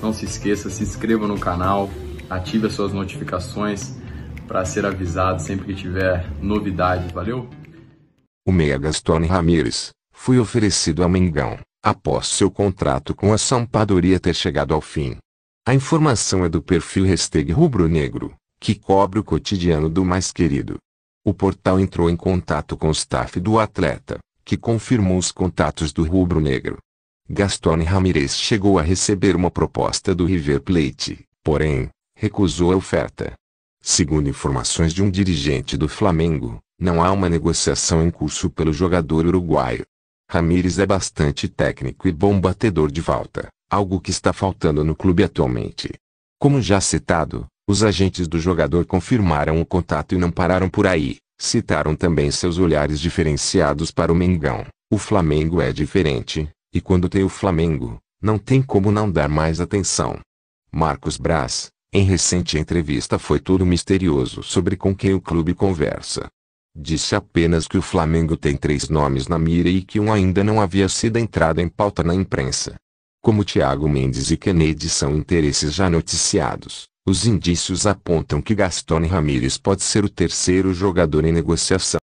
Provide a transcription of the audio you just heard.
Não se esqueça, se inscreva no canal, ative as suas notificações para ser avisado sempre que tiver novidades. Valeu? O meia Gastone Ramírez foi oferecido ao Mengão após seu contrato com a Sampadoria ter chegado ao fim. A informação é do perfil hashtag Rubro Negro, que cobre o cotidiano do mais querido. O portal entrou em contato com o staff do atleta, que confirmou os contatos do Rubro Negro. Gastone Ramírez chegou a receber uma proposta do River Plate, porém, recusou a oferta. Segundo informações de um dirigente do Flamengo, não há uma negociação em curso pelo jogador uruguaio. Ramírez é bastante técnico e bom batedor de volta, algo que está faltando no clube atualmente. Como já citado, os agentes do jogador confirmaram o contato e não pararam por aí, citaram também seus olhares diferenciados para o Mengão. O Flamengo é diferente, e quando tem o Flamengo, não tem como não dar mais atenção. Marcos Braz, em recente entrevista foi tudo misterioso sobre com quem o clube conversa. Disse apenas que o Flamengo tem três nomes na mira e que um ainda não havia sido entrado em pauta na imprensa. Como Thiago Mendes e Kennedy são interesses já noticiados, os indícios apontam que Gastone Ramírez pode ser o terceiro jogador em negociação.